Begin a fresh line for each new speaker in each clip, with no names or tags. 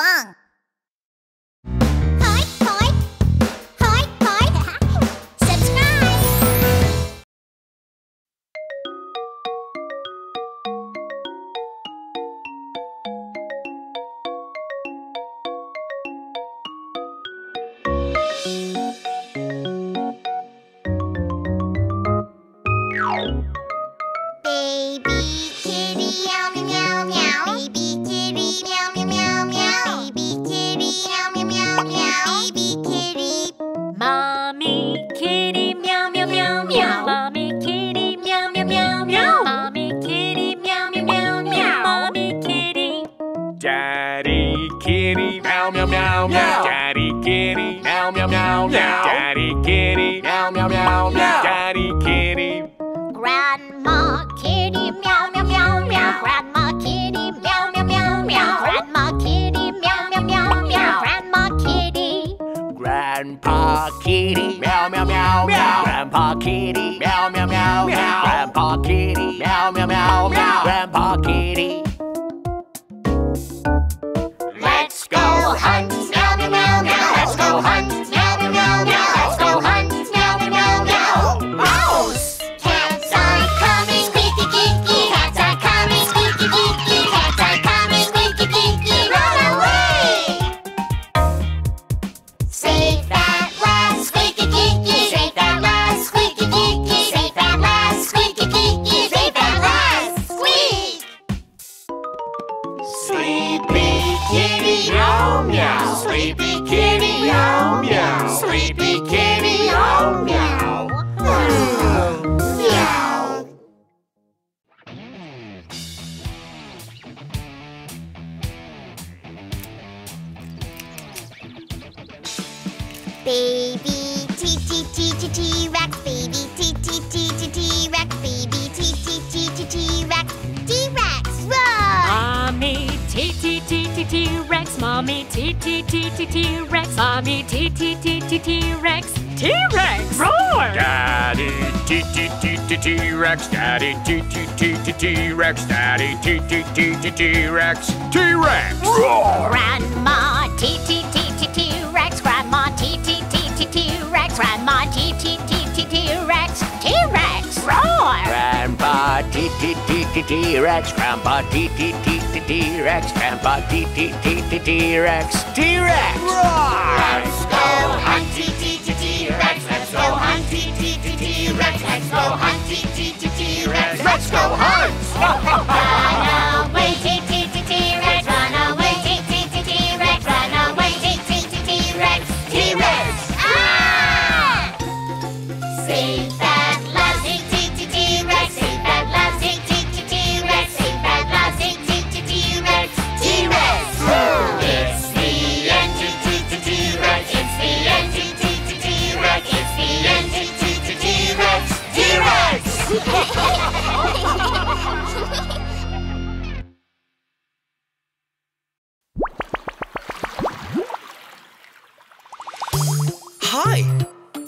棒！Meow meow meow meow.
Daddy kitty meow meow meow meow. Daddy kitty meow meow meow meow. Daddy kitty.
Grandma kitty meow meow meow meow. Grandma kitty meow meow meow meow. Grandma kitty meow meow meow meow. Grandma kitty.
Grandpa kitty meow meow meow meow. Grandpa kitty meow meow meow meow. Grandpa kitty
Baby T T T T T Rex, baby T T T T T Rex, baby T T T T T Rex, T Rex, roar!
Mommy T T T T T Rex. Mommy T T T T T Rex. Mommy T T T T T Rex. T Rex. Roar.
Daddy T T T T T Rex. Daddy T T T T T Rex. Daddy T T T T T Rex. T Rex. Roar.
Grandma T T T T T T Rex.
Grandpa T T T T T Rex. Grandpa T T T T T Rex. T Rex. Roar.
Let's go hunt T T T T Rex, let's go hunt T T T T Rex, let's go hunt T T T T Rex, let's go hunt!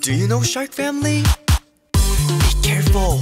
Do you know shark family? Be careful,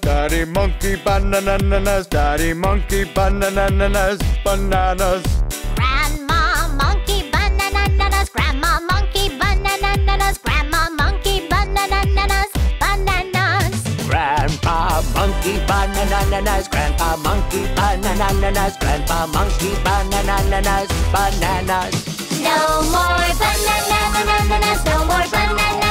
daddy monkey bananas,
daddy monkey bananas, bananas.
Grandma monkey bananas, grandma monkey bananas, grandma monkey bananas, bananas.
Grandpa monkey bananas, grandpa monkey bananas, grandpa monkey bananas, bananas.
No more bananas, no more bananas.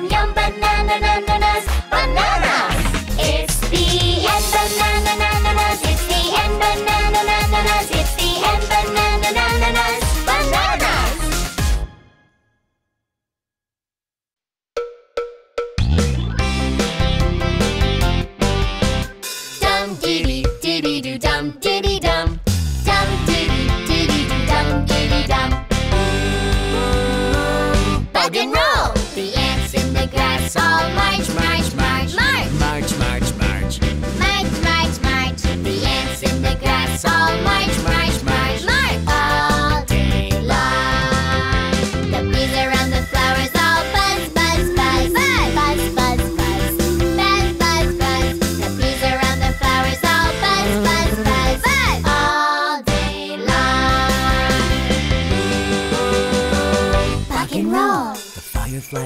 yum yum banana
na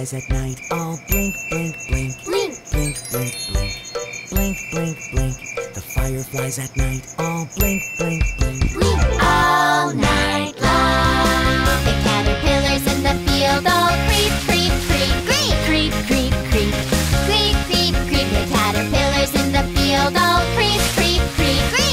eyes at night all blink, blink, blink.
Blink,
blink, blink, blink. Blink, blink, blink. The fireflies at night all blink, blink, blink.
Blink all night long. The caterpillars in the field all creep, creep, creep. Creep, creep, creep, creep. Creep, creep, creep. The caterpillars in the field all creep, creep, creep. creep.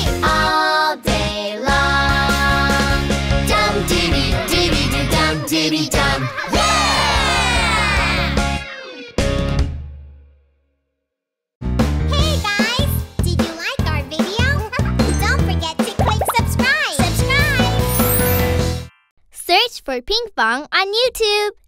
For Ping Pong on YouTube.